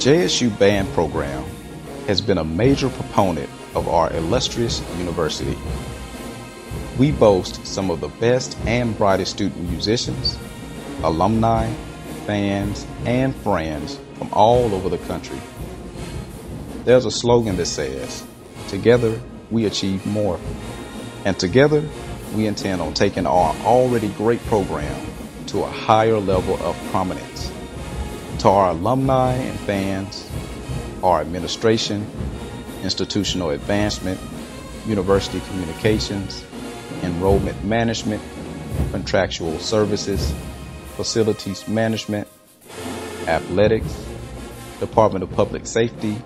JSU Band program has been a major proponent of our illustrious university. We boast some of the best and brightest student musicians, alumni, fans, and friends from all over the country. There's a slogan that says, Together we achieve more. And together we intend on taking our already great program to a higher level of prominence. To our alumni and fans, our administration, institutional advancement, university communications, enrollment management, contractual services, facilities management, athletics, Department of Public Safety,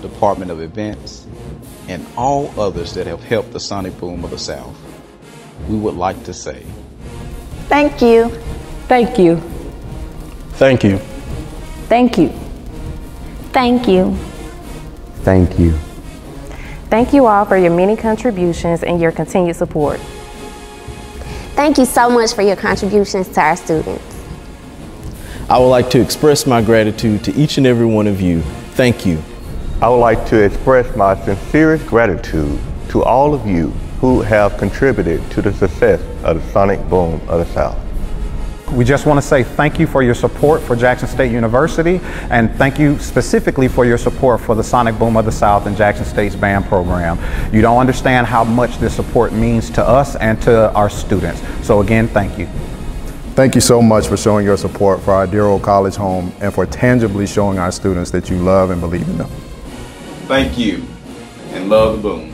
Department of Events, and all others that have helped the sonic boom of the South. We would like to say, Thank you. Thank you. Thank you. Thank you. Thank you. Thank you. Thank you all for your many contributions and your continued support. Thank you so much for your contributions to our students. I would like to express my gratitude to each and every one of you. Thank you. I would like to express my sincerest gratitude to all of you who have contributed to the success of the sonic boom of the South. We just want to say thank you for your support for Jackson State University and thank you specifically for your support for the Sonic Boom of the South and Jackson State's band program. You don't understand how much this support means to us and to our students. So again, thank you. Thank you so much for showing your support for our dear old college home and for tangibly showing our students that you love and believe in them. Thank you and love the boom.